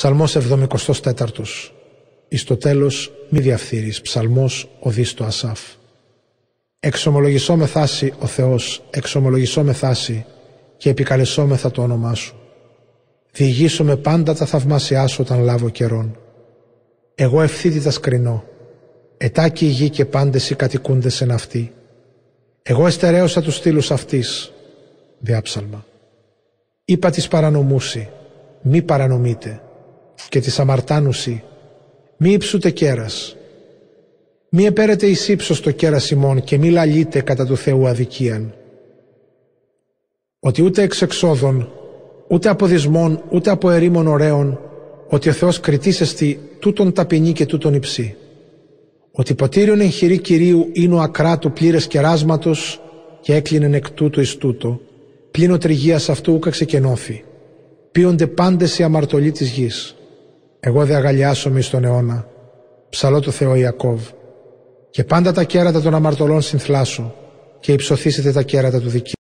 Ψαλμός 74 Εις το τέλος μη διαφθείρεις. Ψαλμός οδίστο Ασάφ. Εξομολογησό με θάση ο Θεός Εξομολογησό με θάση Και επικαλεσόμεθα το όνομά Σου. Διηγήσω με πάντα τα θαυμάσια Σου Όταν λάβω καιρόν. Εγώ ευθύτητας σκρινώ Ετάκι η γη και πάντες οι κατοικούντες εν αυτή. Εγώ εστερέωσα τους στήλους αυτής. Διάψαλμα. Είπα της παρανομούσι Μη παρανομείτε και της αμαρτάνουσι μη υψούτε κέρας. Μη επέρετε εις ύψος το κέρας ημών και μη λαλείτε κατά του Θεού αδικίαν. Ότι ούτε εξ εξόδων, ούτε από δυσμών, ούτε από ερήμων ωραίων, ότι ο Θεός κριτήσεστη τούτον ταπεινή και τούτον υψή. Ότι ποτήριον εγχειρή Κυρίου είναι ο ακράτου πλήρες κεράσματος και έκλεινεν εκ τούτου εις τούτο, πλην ο τριγίας αυτού ούκα ξεκενώθη. Πίονται πάντες οι αμαρτωλοί της γης. Εγώ δε αγαλιάσομαι στον αιώνα, ψαλώ το Θεό Ιακώβ, και πάντα τα κέρατα των αμαρτωλών συνθλάσω, και υψωθήσετε τα κέρατα του δικαίου.